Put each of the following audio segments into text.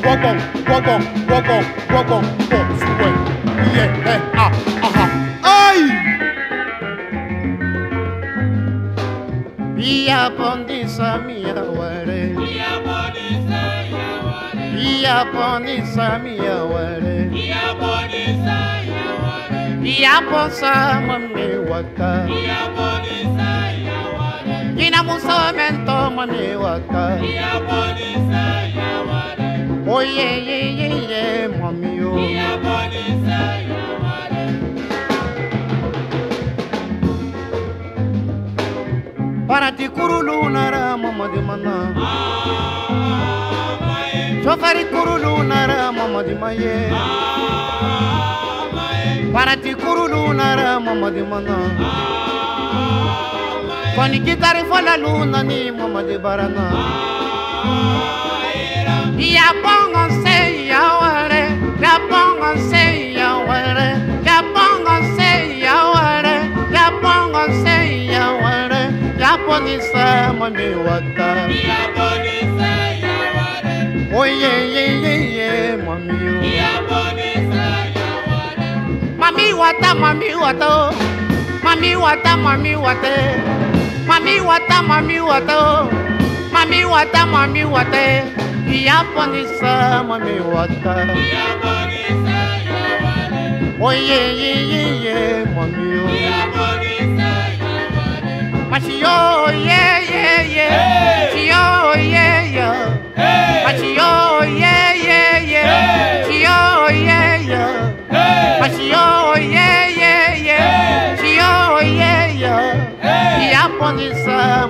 Waggle, waggle, waggle, waggle, walk away. Yeah, hey, ah, aha, ay. Pia pondisa mia ware. Pia pondisa mia ware. Pia pondisa mia ware. Pia pondisa Iyaposa mone waka Iyaponisa yaware Inamusa mento mone waka Iyaponisa yaware Oh yeah yeah yeah yeah mommy oh Iyaponisa yaware Parati kurulu nara mamadi mana. Ah ah, kurulu nara mamadi maye. Ah Parati curulu nara mama de mana Fani guitarra fala luna ni mama de barana Ya pongo se ya ware Ya pongo se ya ware Ya pongo se ya ware Ya pongo se ya ware Ya pongo se mami wata. Ya pongo se ya ware Oye ye ye. wata mami water. Oh. mami wata, mami water. Eh. Mami wata, mami water. Oh. Mami wata, mami water. Eh. Iyaponisa, mommy water. Iyaponisa, your water. Oh yeah, yeah, yeah, yeah, mommy. Iyaponisa, your water. Mashio, yeah, yeah, yeah. Hey. Mashio, yeah, yeah. Hey. Mashio.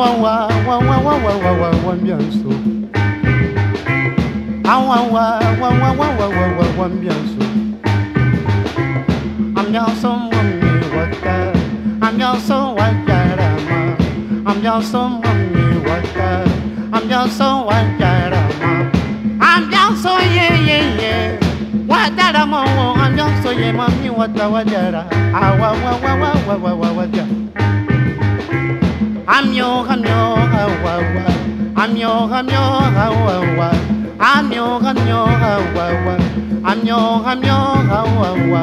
wa wa wa wa wa wa wa wa mbianso Awa wa wa wa wa wa wa wa mbianso Ambianso mami wata Ambianso wa jarama Ambianso mami wata Ambianso wa jarama Ambianso ye ye ye Wadara mo ambianso ye mami wata wajara Awa wa wa wa wa wa wa wa ja Amyo amyo awa wa Amyo amyo awa wa amyo amyo hawa wa amyo amyo hawa wa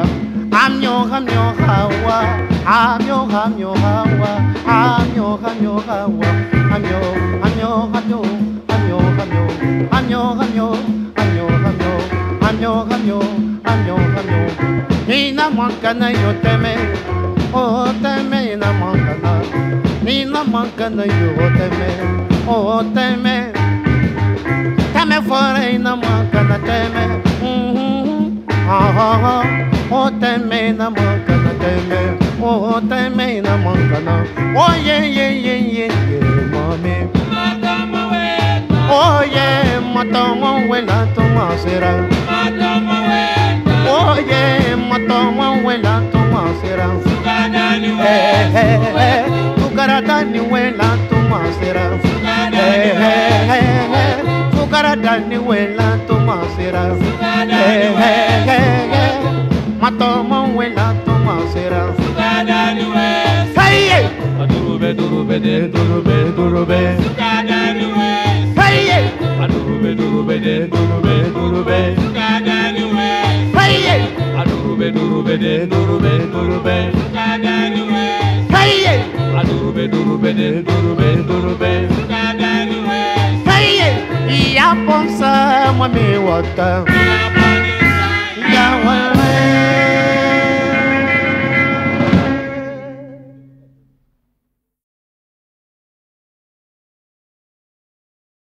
amyo amyo hawa amyo amyo hawa amyo amyo hawa amyo amyo amyo amyo amyo amyo amyo amyo amyo amyo amyo amyo amyo nina mwankana yo teme o teme na mwankana mancănăiu, o teme, o teme. Teme fără ină mancănă teme, mm-hmm. ah. o teme ină mancănă teme. O teme na mancănă, o ye, yeah yeah yeah yeah mami. Oye, mata mă uela tu mă sera. dani wela tuma sera fukara dani wela tuma sera matɔmɔ wela tuma sera sayiye. durube durube de durube durube. sayiye. durube durube de durube. responsa, mwami wata